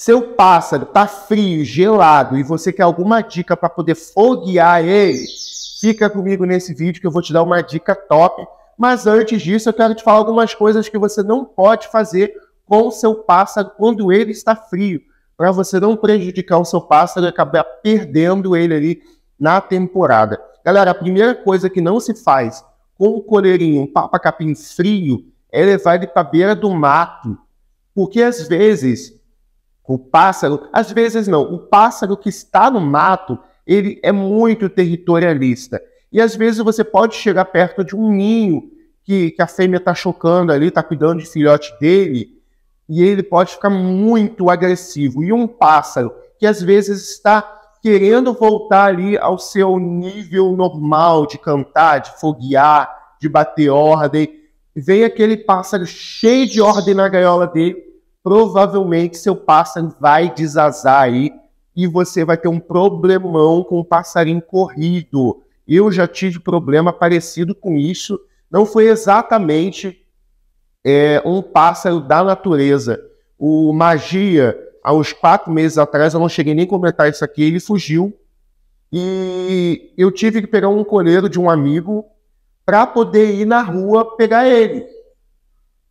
Seu pássaro tá frio, gelado e você quer alguma dica para poder foguear ele, fica comigo nesse vídeo que eu vou te dar uma dica top. Mas antes disso, eu quero te falar algumas coisas que você não pode fazer com o seu pássaro quando ele está frio, para você não prejudicar o seu pássaro e acabar perdendo ele ali na temporada. Galera, a primeira coisa que não se faz com o coleirinho, um papa-capim frio, é levar ele para beira do mato, porque às vezes o pássaro, às vezes não, o pássaro que está no mato, ele é muito territorialista. E às vezes você pode chegar perto de um ninho que, que a fêmea está chocando ali, está cuidando de filhote dele, e ele pode ficar muito agressivo. E um pássaro que às vezes está querendo voltar ali ao seu nível normal de cantar, de foguear, de bater ordem, vem aquele pássaro cheio de ordem na gaiola dele, provavelmente seu pássaro vai desazar aí e você vai ter um problemão com o passarinho corrido. Eu já tive problema parecido com isso. Não foi exatamente é, um pássaro da natureza. O Magia, há uns quatro meses atrás, eu não cheguei nem a comentar isso aqui, ele fugiu. E eu tive que pegar um coleiro de um amigo para poder ir na rua pegar ele.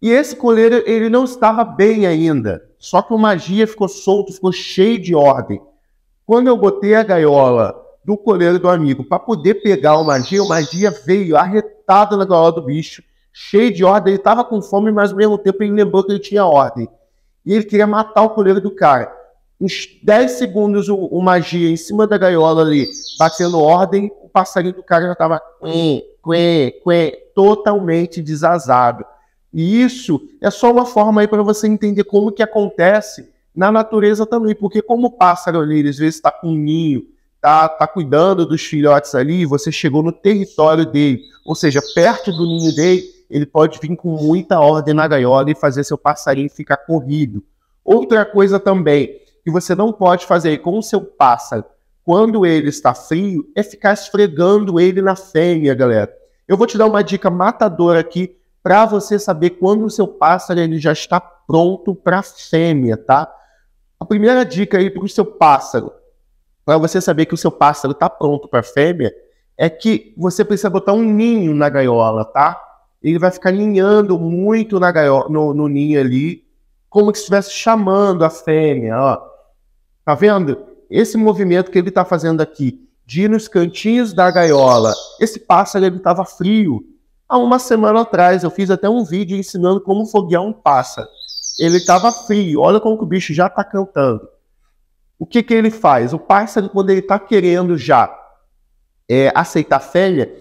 E esse coleiro, ele não estava bem ainda. Só que o magia ficou solto, ficou cheio de ordem. Quando eu botei a gaiola do coleiro do amigo para poder pegar o magia, o magia veio arretado na gaiola do bicho, cheio de ordem. Ele estava com fome, mas ao mesmo tempo ele lembrou que ele tinha ordem. E ele queria matar o coleiro do cara. Uns 10 segundos o, o magia em cima da gaiola ali, batendo ordem, o passarinho do cara já estava totalmente desazado. E isso é só uma forma aí para você entender como que acontece na natureza também, porque como o pássaro ali, às vezes está com um ninho, tá, tá cuidando dos filhotes ali, você chegou no território dele, ou seja, perto do ninho dele, ele pode vir com muita ordem na gaiola e fazer seu passarinho ficar corrido. Outra coisa também que você não pode fazer com o seu pássaro quando ele está frio é ficar esfregando ele na fêmea, galera. Eu vou te dar uma dica matadora aqui para você saber quando o seu pássaro ele já está pronto para fêmea, tá? A primeira dica aí para o seu pássaro, para você saber que o seu pássaro está pronto para fêmea, é que você precisa botar um ninho na gaiola, tá? Ele vai ficar ninhando muito na gaiola, no, no ninho ali, como se estivesse chamando a fêmea, ó. Tá vendo? Esse movimento que ele está fazendo aqui, de ir nos cantinhos da gaiola, esse pássaro ele estava frio, Há uma semana atrás eu fiz até um vídeo ensinando como foguear um pássaro. Ele estava frio, olha como o bicho já está cantando. O que, que ele faz? O pássaro, quando ele está querendo já é, aceitar fêmea,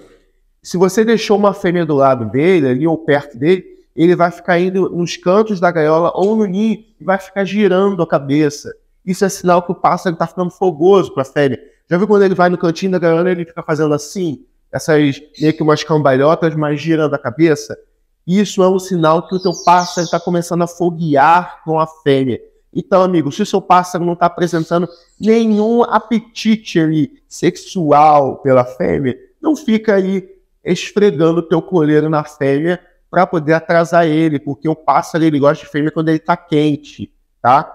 se você deixou uma fêmea do lado dele, ali ou perto dele, ele vai ficar indo nos cantos da gaiola ou no ninho e vai ficar girando a cabeça. Isso é sinal que o pássaro está ficando fogoso para a fêmea. Já viu quando ele vai no cantinho da gaiola ele fica fazendo assim? Essas meio que umas cambalhotas, mas girando a cabeça, isso é um sinal que o teu pássaro está começando a foguear com a fêmea. Então, amigo, se o seu pássaro não está apresentando nenhum apetite ali sexual pela fêmea, não fica aí esfregando o teu coleiro na fêmea para poder atrasar ele, porque o pássaro ele gosta de fêmea quando ele está quente, tá?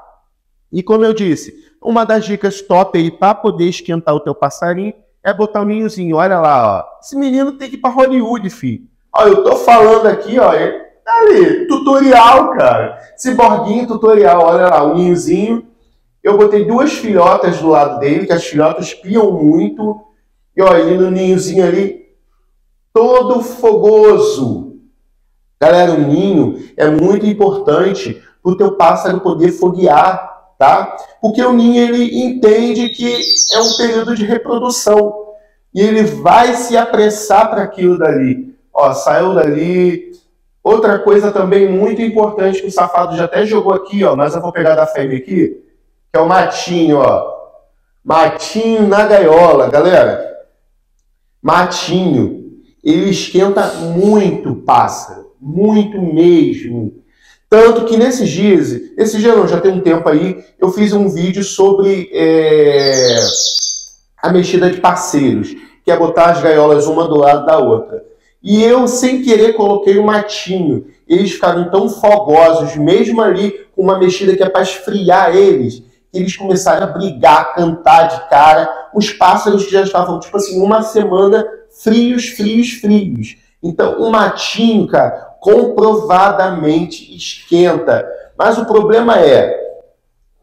E como eu disse, uma das dicas top aí para poder esquentar o teu passarinho é botar um ninhozinho. Olha lá, ó. Esse menino tem que ir pra Hollywood, filho. Ó, eu tô falando aqui, ó. Ele, tá ali, tutorial, cara. Ciborguinho tutorial. Olha lá, o ninhozinho. Eu botei duas filhotas do lado dele, que as filhotas piam muito. E ó, ele no ninhozinho ali, todo fogoso. Galera, o ninho é muito importante para o teu pássaro poder foguear tá? Porque o ninho ele entende que é um período de reprodução e ele vai se apressar para aquilo dali. Ó, saiu dali. Outra coisa também muito importante que o safado já até jogou aqui, ó, mas eu vou pegar da fêmea aqui, que é o matinho, ó. Matinho na gaiola, galera. Matinho, ele esquenta muito pássaro, muito mesmo. Tanto que nesses dias, esse dia já tem um tempo aí, eu fiz um vídeo sobre é, a mexida de parceiros, que é botar as gaiolas uma do lado da outra. E eu, sem querer, coloquei o um matinho. eles ficaram tão fogosos, mesmo ali com uma mexida que é para esfriar eles, que eles começaram a brigar, cantar de cara. Os pássaros que já estavam, tipo assim, uma semana frios, frios, frios. Então, o matinho, cara, comprovadamente esquenta. Mas o problema é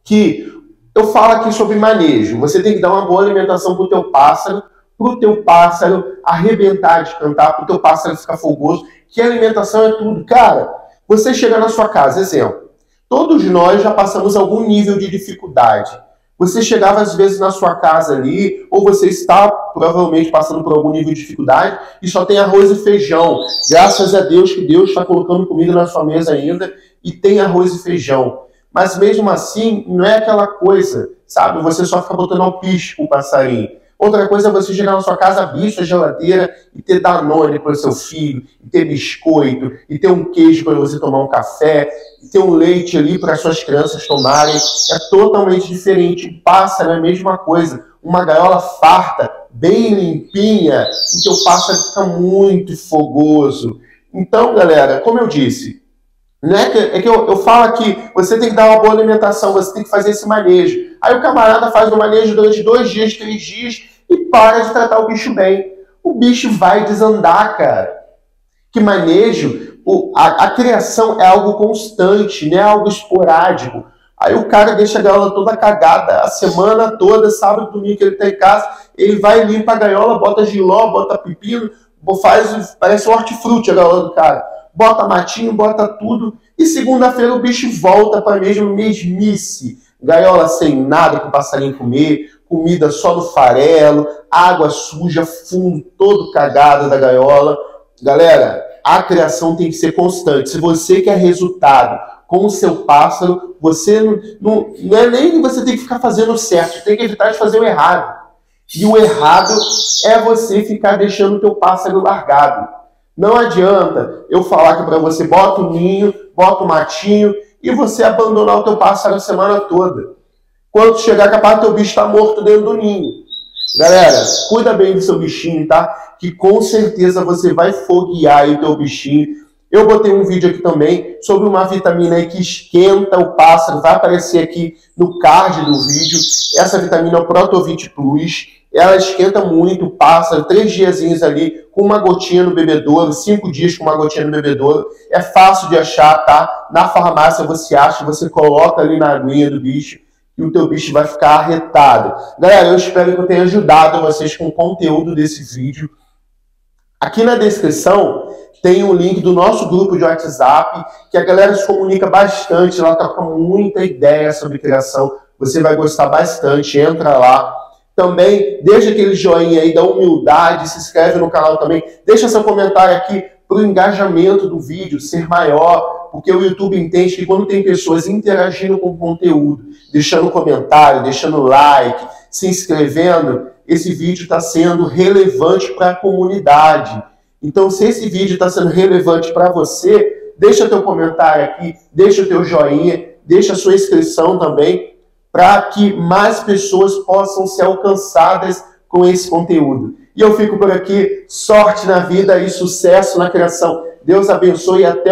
que eu falo aqui sobre manejo. Você tem que dar uma boa alimentação para o teu pássaro, para o teu pássaro arrebentar de cantar, para o teu pássaro ficar fogoso, que alimentação é tudo. Cara, você chega na sua casa, exemplo, todos nós já passamos algum nível de dificuldade. Você chegava às vezes na sua casa ali, ou você está provavelmente passando por algum nível de dificuldade e só tem arroz e feijão. Graças a Deus que Deus está colocando comida na sua mesa ainda e tem arroz e feijão. Mas mesmo assim, não é aquela coisa, sabe? Você só fica botando alpiste com o passarinho. Outra coisa é você chegar na sua casa, abrir sua geladeira e ter Danone para o seu filho, e ter biscoito, e ter um queijo para você tomar um café, e ter um leite ali para suas crianças tomarem. É totalmente diferente. Pássaro é a mesma coisa. Uma gaiola farta, bem limpinha, o teu pássaro fica muito fogoso. Então, galera, como eu disse, é que, é que eu, eu falo aqui, você tem que dar uma boa alimentação, você tem que fazer esse manejo. Aí o camarada faz o manejo durante dois dias, três dias e para de tratar o bicho bem. O bicho vai desandar, cara. Que manejo, o, a, a criação é algo constante, não é algo esporádico. Aí o cara deixa a gaiola toda cagada a semana toda, sábado, domingo que ele tá em casa, ele vai limpa a gaiola, bota giló, bota pepino, faz, parece um hortifruti a gaiola do cara bota matinho, bota tudo, e segunda-feira o bicho volta para a mesma mesmice. Gaiola sem nada para o passarinho comer, comida só no farelo, água suja, fundo todo cagado da gaiola. Galera, a criação tem que ser constante. Se você quer resultado com o seu pássaro, você não, não, é nem que você tem que ficar fazendo certo, tem que evitar de fazer o errado. E o errado é você ficar deixando o teu pássaro largado. Não adianta eu falar que para você bota o ninho, bota o matinho e você abandonar o teu pássaro a semana toda. Quando chegar capaz teu bicho está morto dentro do ninho. Galera, cuida bem do seu bichinho, tá? Que com certeza você vai foguear o teu bichinho. Eu botei um vídeo aqui também sobre uma vitamina aí que esquenta o pássaro. Vai aparecer aqui no card do vídeo. Essa vitamina é o Protovit Plus ela esquenta muito, passa três diazinhos ali com uma gotinha no bebedouro, cinco dias com uma gotinha no bebedouro. É fácil de achar, tá? Na farmácia você acha, você coloca ali na aguinha do bicho e o teu bicho vai ficar arretado. Galera, eu espero que eu tenha ajudado vocês com o conteúdo desse vídeo. Aqui na descrição tem um link do nosso grupo de WhatsApp, que a galera se comunica bastante, ela troca muita ideia sobre criação. Você vai gostar bastante, entra lá. Também deixa aquele joinha aí da humildade, se inscreve no canal também. Deixa seu comentário aqui para o engajamento do vídeo ser maior, porque o YouTube entende que quando tem pessoas interagindo com o conteúdo, deixando comentário, deixando like, se inscrevendo, esse vídeo está sendo relevante para a comunidade. Então, se esse vídeo está sendo relevante para você, deixa teu comentário aqui, deixa o teu joinha, deixa a sua inscrição também, para que mais pessoas possam ser alcançadas com esse conteúdo. E eu fico por aqui, sorte na vida e sucesso na criação. Deus abençoe e até